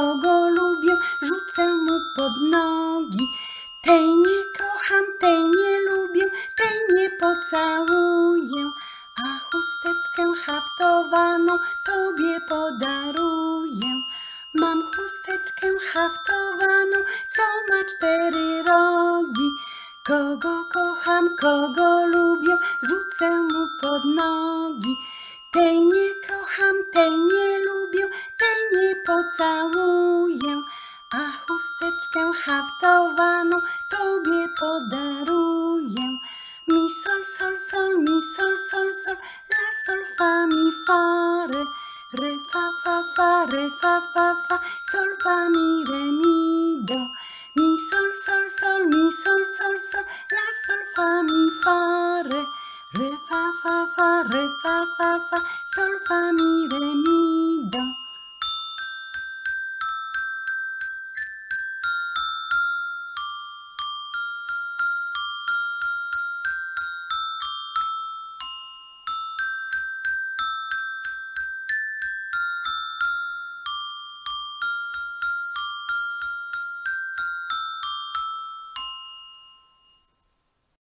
kogo lubię, rzucę mu pod nogi. Tej nie kocham, tej nie lubię, tej nie pocałuję. A chusteczkę haftowaną tobie podaruję. Mam chusteczkę haftowaną, co ma cztery rogi. Kogo kocham, kogo lubię, rzucę mu pod nogi. Tej nie kocham, tej nie pocałuję. A chusteczkę haftowaną tobie podaruję. Mi sol, sol, sol, mi sol, sol, sol, la sol, fa, mi, fa, re. Re, fa, fa, fa, re, fa, fa, fa, sol, fa, mi, re, mi, do. Mi, sol, sol, sol, mi, sol, sol, sol, la sol, fa, mi, fa, re. Re, fa, fa, fa, re, fa, fa, fa, sol, fa, mi, re,